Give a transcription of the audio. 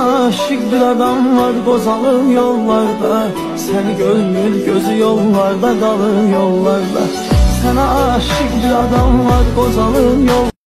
aşık bir adam var Gozalı yollarda. Seni gönül gözü yollarda Kalır yollarda. Sana aşık bir adam var Gozalı yollarda.